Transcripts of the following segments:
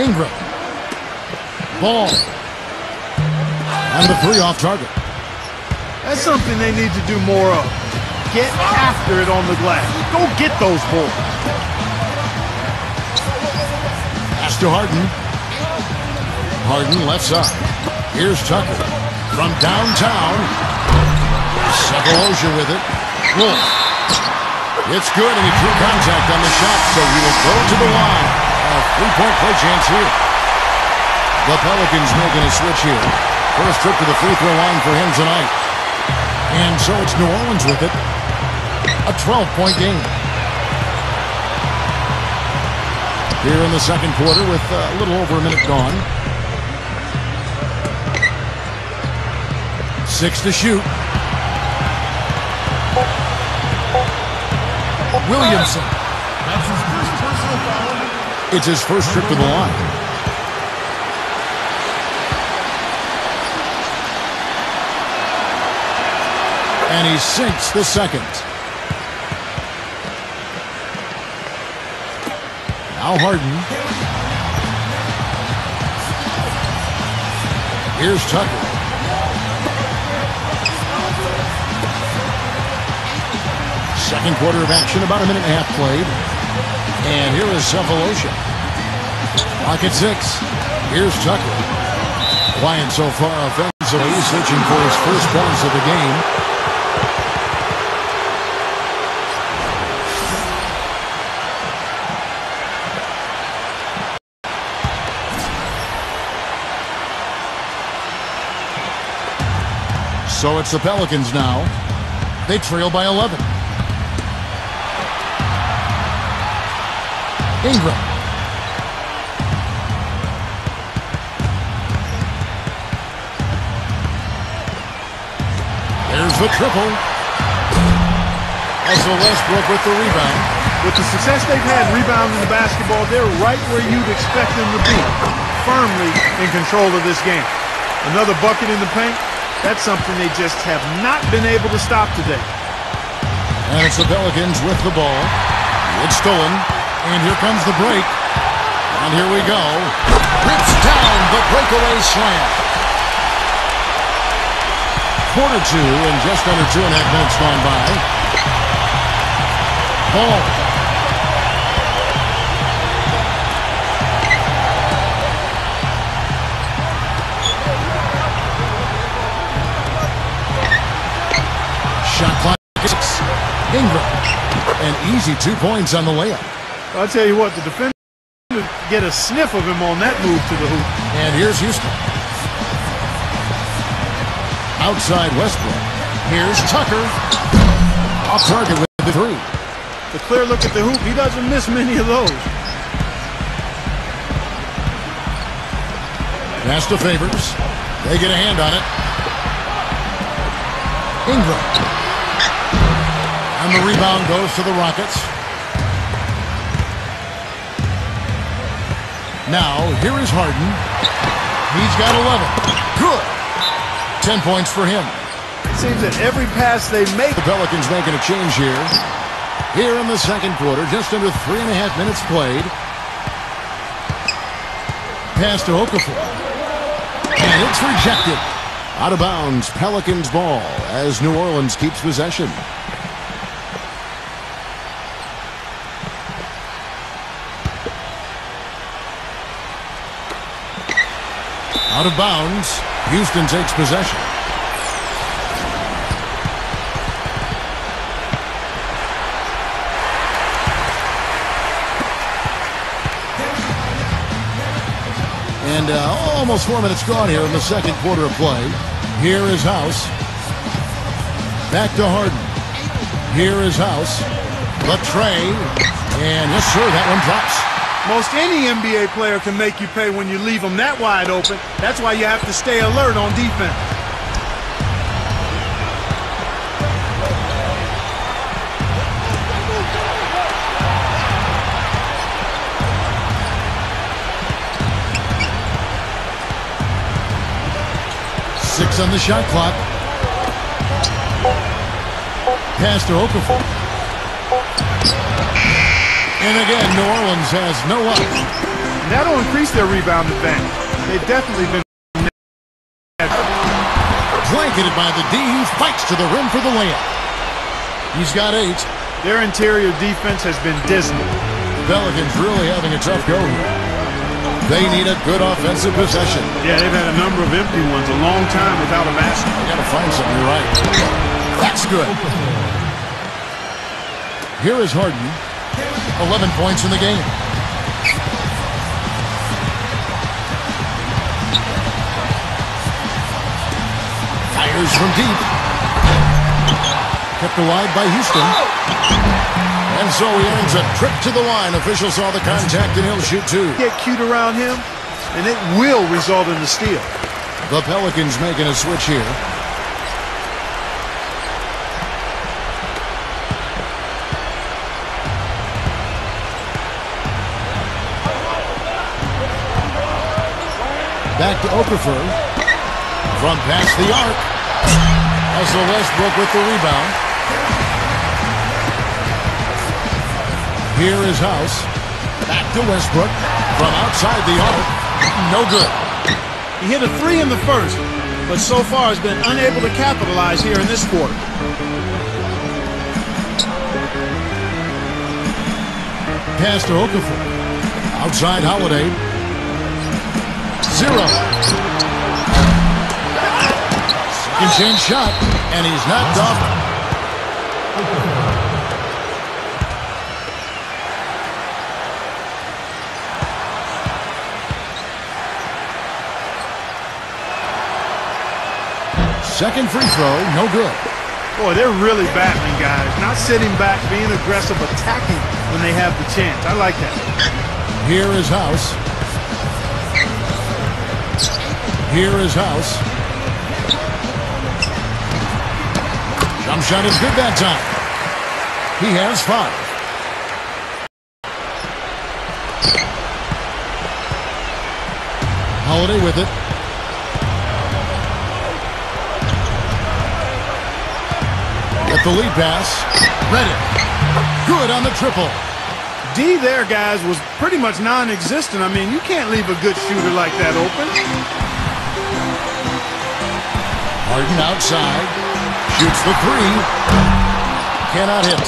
Ingram. Ball. And the three off target. That's something they need to do more of. Get after it on the glass. Go get those balls. Pass to Harden. Harden left side. Here's Tucker. From downtown. Sefolosha with it. Wolf. It's good, and he drew contact on the shot, so he will go to the line. Three-point play chance here. The Pelicans making a switch here. First trip to the free throw line for him tonight. And so it's New Orleans with it. A 12-point game. Here in the second quarter with a little over a minute gone. Six to shoot. Williamson. It's his first trip to the line. And he sinks the second. Now Harden. Here's Tucker. Second quarter of action, about a minute and a half played. And here is Sefolosha. Clock at six. Here's Tucker. Quiet so far offensively, searching for his first points of the game. So it's the Pelicans now. They trail by 11. Ingram. There's the triple. Russell Westbrook with the rebound. With the success they've had rebounding the basketball, they're right where you'd expect them to be, firmly in control of this game. Another bucket in the paint, that's something they just have not been able to stop today. And it's the Pelicans with the ball. It's stolen. And here comes the break. And here we go. Rips down the breakaway slam. Quarter two and just under two and a half minutes gone by. Ball. Shot clock six. Ingram. An easy two points on the layup. I'll tell you what, the defender get a sniff of him on that move to the hoop. And here's Houston. Outside Westbrook. Here's Tucker. Off target with the three. The clear look at the hoop, he doesn't miss many of those. Pass to Favors. They get a hand on it. Ingram. And the rebound goes to the Rockets. Now, here is Harden. He's got 11. Good. 10 points for him. It seems that every pass they make, The Pelicans making a change here. Here in the second quarter, just under three and a half minutes played. Pass to Okafor. And it's rejected. Out of bounds, Pelicans ball as New Orleans keeps possession. Out of bounds, Houston takes possession. And uh, almost four minutes gone here in the second quarter of play. Here is House. Back to Harden. Here is House. Trey. And yes, sir, that one drops. Most any NBA player can make you pay when you leave them that wide open. That's why you have to stay alert on defense. Six on the shot clock. Pass to Okafor. And again, New Orleans has no luck. That'll increase their rebound advantage. They've definitely been Blanketed by the D, he fights to the rim for the layup. He's got eight. Their interior defense has been dismal. Pelicans really having a tough go here. They need a good offensive possession. Yeah, they've had a number of empty ones, a long time without a basket. They gotta find something, you're right. That's good. Here is Harden. 11 points in the game. Fires from deep. Kept alive by Houston. And so he earns a trip to the line. Officials saw the contact and he'll shoot two. Get cute around him, and it will result in the steal. The Pelicans making a switch here. Back to Okafor. From past the arc. Russell Westbrook with the rebound. Here is House. Back to Westbrook. From outside the arc. No good. He hit a three in the first, but so far has been unable to capitalize here in this quarter. Pass to Okafor. Outside Holiday. Zero. Second chance shot, and he's knocked off. Second free throw, no good. Boy, they're really battling, guys. Not sitting back, being aggressive, attacking when they have the chance. I like that. Here is House. Here is House. Jump shot is good that time. He has five. Holiday with it. Get the lead pass. Read it. Good on the triple. D there, guys, was pretty much non-existent. I mean, you can't leave a good shooter like that open. Harden outside. Shoots the three. Cannot hit.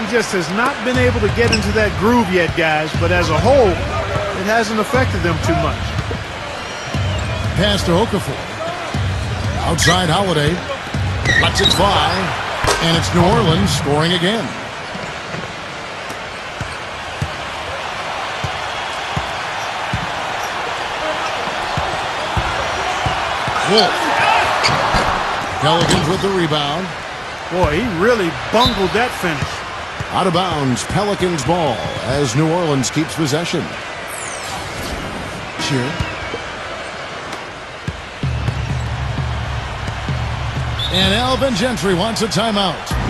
He just has not been able to get into that groove yet, guys. But as a whole, it hasn't affected them too much. Pass to Okafor. Outside Holiday. Lets it fly. And it's New Orleans scoring again. Wolf. Pelicans with the rebound. Boy, he really bungled that finish. Out of bounds, Pelicans ball as New Orleans keeps possession. Cheer. And Alvin Gentry wants a timeout.